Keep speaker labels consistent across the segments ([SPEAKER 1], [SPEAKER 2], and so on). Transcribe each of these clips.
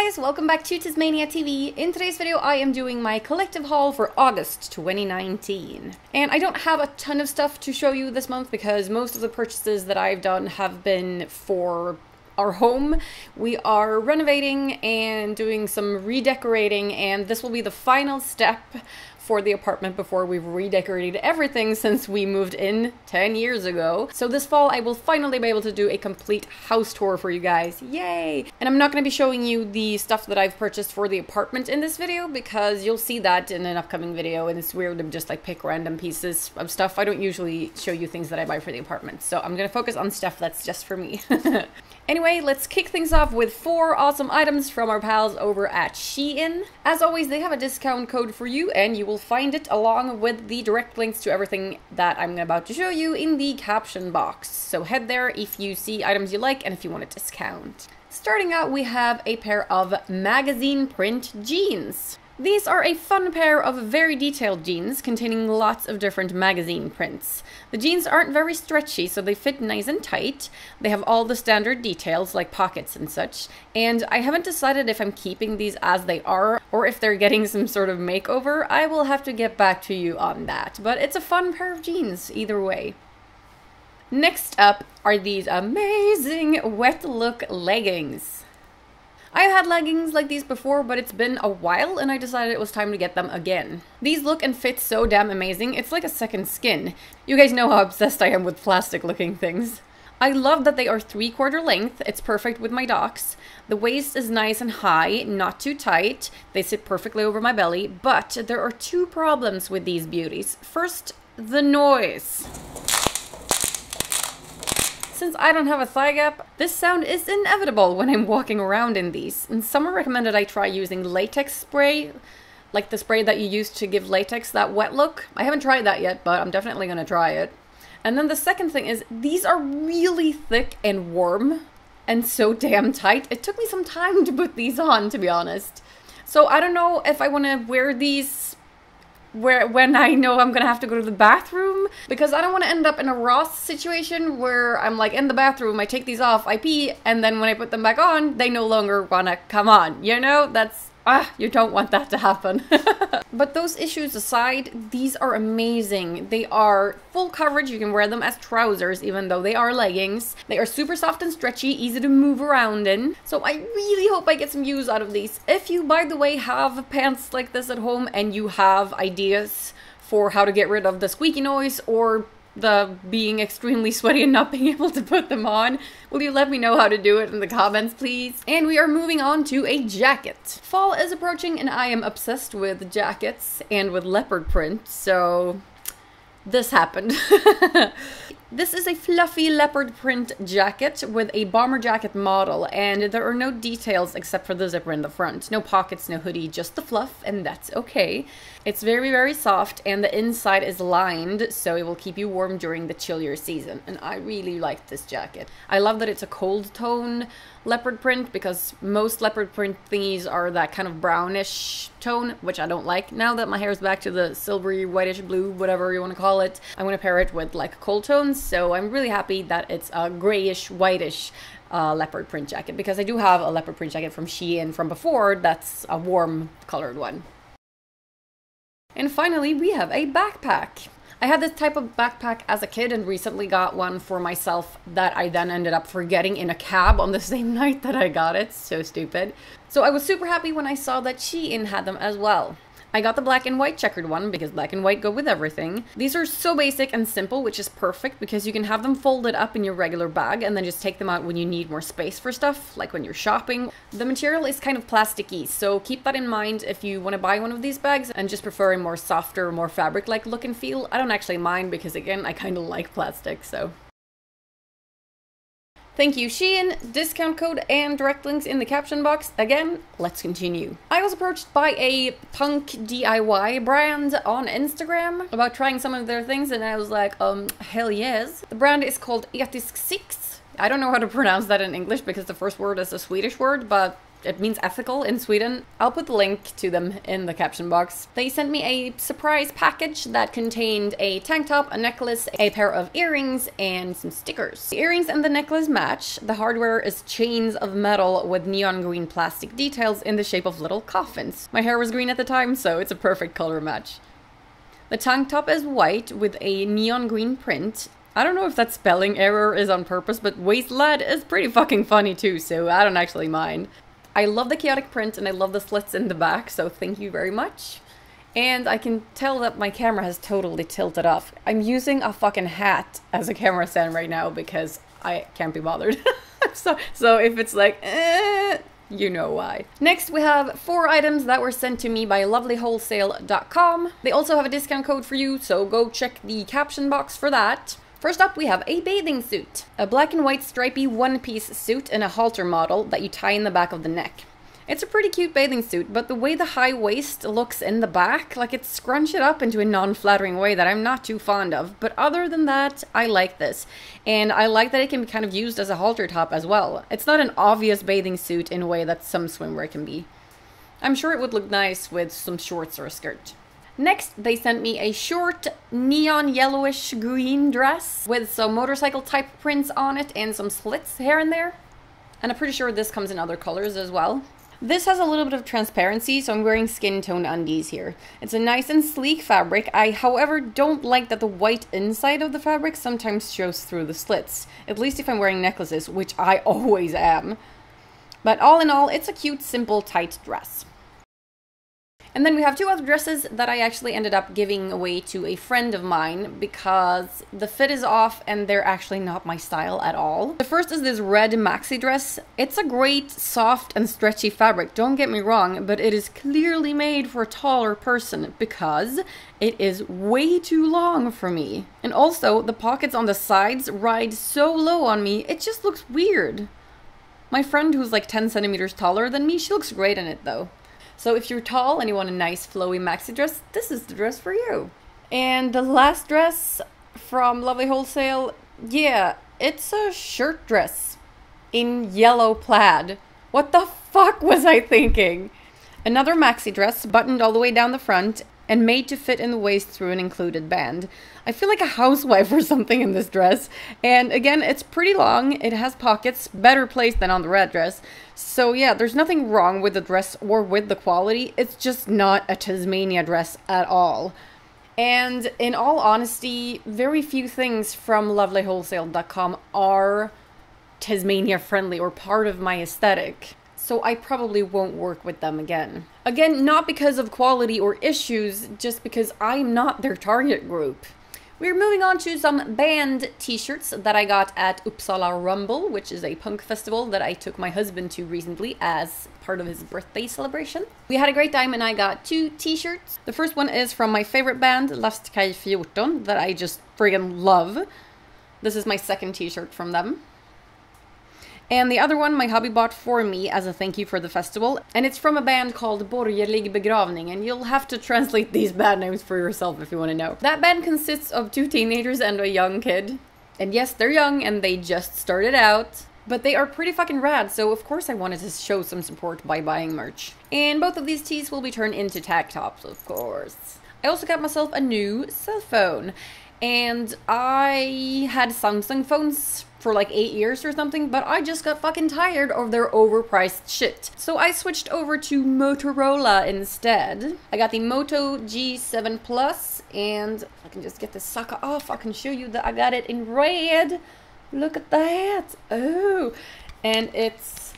[SPEAKER 1] guys, welcome back to TezMania TV. In today's video, I am doing my collective haul for August 2019. And I don't have a ton of stuff to show you this month because most of the purchases that I've done have been for our home. We are renovating and doing some redecorating and this will be the final step for the apartment before we've redecorated everything since we moved in 10 years ago. So this fall I will finally be able to do a complete house tour for you guys. Yay! And I'm not going to be showing you the stuff that I've purchased for the apartment in this video because you'll see that in an upcoming video and it's weird to just like pick random pieces of stuff. I don't usually show you things that I buy for the apartment. So I'm going to focus on stuff that's just for me. Anyway, let's kick things off with four awesome items from our pals over at Shein. As always, they have a discount code for you, and you will find it along with the direct links to everything that I'm about to show you in the caption box. So head there if you see items you like and if you want a discount. Starting out, we have a pair of magazine print jeans. These are a fun pair of very detailed jeans containing lots of different magazine prints. The jeans aren't very stretchy, so they fit nice and tight. They have all the standard details like pockets and such. And I haven't decided if I'm keeping these as they are or if they're getting some sort of makeover. I will have to get back to you on that. But it's a fun pair of jeans either way. Next up are these amazing wet look leggings. I've had leggings like these before, but it's been a while and I decided it was time to get them again. These look and fit so damn amazing, it's like a second skin. You guys know how obsessed I am with plastic looking things. I love that they are three quarter length, it's perfect with my docs. The waist is nice and high, not too tight, they sit perfectly over my belly, but there are two problems with these beauties. First, the noise. Since I don't have a thigh gap, this sound is inevitable when I'm walking around in these. And someone recommended I try using latex spray, like the spray that you use to give latex that wet look. I haven't tried that yet, but I'm definitely gonna try it. And then the second thing is, these are really thick and warm and so damn tight. It took me some time to put these on, to be honest. So I don't know if I want to wear these where when I know I'm gonna have to go to the bathroom because I don't want to end up in a Ross situation where I'm like in the bathroom, I take these off, I pee, and then when I put them back on, they no longer wanna come on. You know, that's ah, you don't want that to happen. but those issues aside, these are amazing. They are full coverage. You can wear them as trousers, even though they are leggings. They are super soft and stretchy, easy to move around in. So I really hope I get some use out of these. If you, by the way, have pants like this at home and you have ideas for how to get rid of the squeaky noise or the being extremely sweaty and not being able to put them on. Will you let me know how to do it in the comments, please? And we are moving on to a jacket. Fall is approaching and I am obsessed with jackets and with leopard print, so this happened. This is a fluffy leopard print jacket with a bomber jacket model, and there are no details except for the zipper in the front. No pockets, no hoodie, just the fluff, and that's okay. It's very, very soft, and the inside is lined, so it will keep you warm during the chillier season, and I really like this jacket. I love that it's a cold tone leopard print because most leopard print thingies are that kind of brownish tone, which I don't like. Now that my hair is back to the silvery, whitish blue, whatever you want to call it, I'm going to pair it with like cold tones. So I'm really happy that it's a grayish, whitish uh, leopard print jacket because I do have a leopard print jacket from Shein from before that's a warm colored one. And finally, we have a backpack. I had this type of backpack as a kid and recently got one for myself that I then ended up forgetting in a cab on the same night that I got it. So stupid. So I was super happy when I saw that Shein had them as well. I got the black and white checkered one because black and white go with everything. These are so basic and simple, which is perfect because you can have them folded up in your regular bag and then just take them out when you need more space for stuff, like when you're shopping. The material is kind of plasticky, so keep that in mind if you want to buy one of these bags and just prefer a more softer, more fabric-like look and feel. I don't actually mind because again, I kind of like plastic, so Thank you, Shein. Discount code and direct links in the caption box. Again, let's continue. I was approached by a punk DIY brand on Instagram about trying some of their things, and I was like, um, hell yes. The brand is called Etisk 6. I don't know how to pronounce that in English because the first word is a Swedish word, but it means ethical in Sweden. I'll put the link to them in the caption box. They sent me a surprise package that contained a tank top, a necklace, a pair of earrings, and some stickers. The earrings and the necklace match. The hardware is chains of metal with neon green plastic details in the shape of little coffins. My hair was green at the time, so it's a perfect color match. The tank top is white with a neon green print. I don't know if that spelling error is on purpose, but waist-lad is pretty fucking funny too, so I don't actually mind. I love the chaotic print and I love the slits in the back, so thank you very much. And I can tell that my camera has totally tilted off. I'm using a fucking hat as a camera stand right now because I can't be bothered. so, so if it's like, eh, you know why. Next, we have four items that were sent to me by lovelywholesale.com. They also have a discount code for you, so go check the caption box for that. First up, we have a bathing suit. A black and white stripy one-piece suit in a halter model that you tie in the back of the neck. It's a pretty cute bathing suit, but the way the high waist looks in the back, like it's scrunched it up into a non-flattering way that I'm not too fond of. But other than that, I like this. And I like that it can be kind of used as a halter top as well. It's not an obvious bathing suit in a way that some swimwear can be. I'm sure it would look nice with some shorts or a skirt. Next, they sent me a short neon yellowish green dress with some motorcycle type prints on it and some slits here and there. And I'm pretty sure this comes in other colors as well. This has a little bit of transparency, so I'm wearing skin tone undies here. It's a nice and sleek fabric. I, however, don't like that the white inside of the fabric sometimes shows through the slits. At least if I'm wearing necklaces, which I always am. But all in all, it's a cute, simple, tight dress. And then we have two other dresses that I actually ended up giving away to a friend of mine because the fit is off and they're actually not my style at all. The first is this red maxi dress. It's a great soft and stretchy fabric, don't get me wrong, but it is clearly made for a taller person because it is way too long for me. And also, the pockets on the sides ride so low on me, it just looks weird. My friend who's like 10 centimeters taller than me, she looks great in it though. So if you're tall and you want a nice flowy maxi dress, this is the dress for you. And the last dress from Lovely Wholesale, yeah, it's a shirt dress in yellow plaid. What the fuck was I thinking? Another maxi dress buttoned all the way down the front and made to fit in the waist through an included band. I feel like a housewife or something in this dress. And again, it's pretty long. It has pockets, better placed than on the red dress. So yeah, there's nothing wrong with the dress or with the quality. It's just not a TezMania dress at all. And in all honesty, very few things from lovelywholesale.com are TezMania friendly or part of my aesthetic so I probably won't work with them again. Again, not because of quality or issues, just because I'm not their target group. We're moving on to some band t-shirts that I got at Uppsala Rumble, which is a punk festival that I took my husband to recently as part of his birthday celebration. We had a great time and I got two t-shirts. The first one is from my favorite band, Lastkaj 14, that I just friggin' love. This is my second t-shirt from them. And the other one my hubby bought for me as a thank you for the festival. And it's from a band called Borgerlig Begravning. And you'll have to translate these band names for yourself if you want to know. That band consists of two teenagers and a young kid. And yes, they're young and they just started out. But they are pretty fucking rad, so of course I wanted to show some support by buying merch. And both of these tees will be turned into tag tops, of course. I also got myself a new cell phone. And I had Samsung phones for like eight years or something, but I just got fucking tired of their overpriced shit. So I switched over to Motorola instead. I got the Moto G7 Plus, and I can just get this sucker off. I can show you that I got it in red. Look at that. Oh, and it's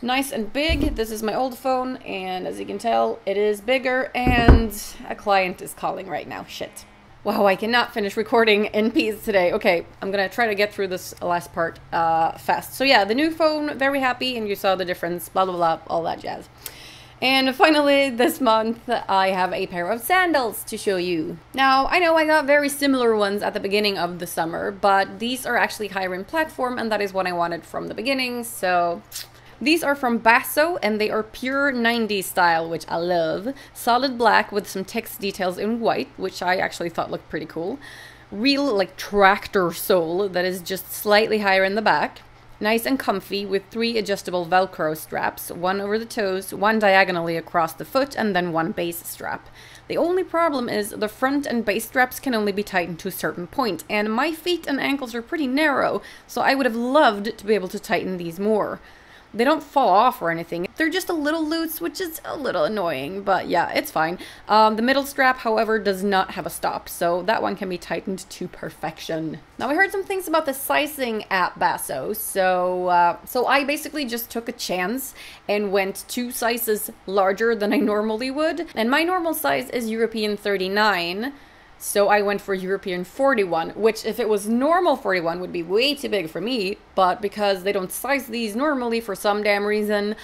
[SPEAKER 1] nice and big. This is my old phone, and as you can tell, it is bigger, and a client is calling right now. Shit. Wow, I cannot finish recording in peace today. Okay, I'm gonna try to get through this last part uh, fast. So yeah, the new phone, very happy, and you saw the difference, blah blah blah, all that jazz. And finally, this month, I have a pair of sandals to show you. Now, I know I got very similar ones at the beginning of the summer, but these are actually in platform, and that is what I wanted from the beginning, so these are from Basso and they are pure 90s style, which I love. Solid black with some text details in white, which I actually thought looked pretty cool. Real like tractor sole that is just slightly higher in the back. Nice and comfy with three adjustable Velcro straps, one over the toes, one diagonally across the foot, and then one base strap. The only problem is the front and base straps can only be tightened to a certain point, and my feet and ankles are pretty narrow, so I would have loved to be able to tighten these more. They don't fall off or anything. They're just a little loose, which is a little annoying, but yeah, it's fine. Um, the middle strap, however, does not have a stop, so that one can be tightened to perfection. Now, we heard some things about the sizing at Basso, so, uh, so I basically just took a chance and went two sizes larger than I normally would, and my normal size is European 39, so I went for European 41, which if it was normal 41 would be way too big for me, but because they don't size these normally for some damn reason,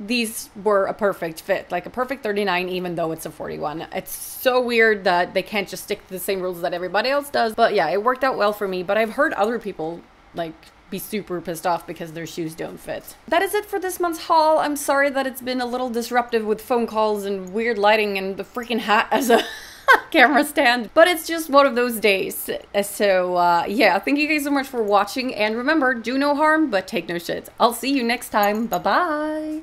[SPEAKER 1] these were a perfect fit, like a perfect 39 even though it's a 41. It's so weird that they can't just stick to the same rules that everybody else does, but yeah, it worked out well for me, but I've heard other people like be super pissed off because their shoes don't fit. That is it for this month's haul. I'm sorry that it's been a little disruptive with phone calls and weird lighting and the freaking hat as a camera stand. But it's just one of those days. So, uh, yeah, thank you guys so much for watching. And remember, do no harm, but take no shit. I'll see you next time. Bye-bye.